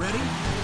Ready.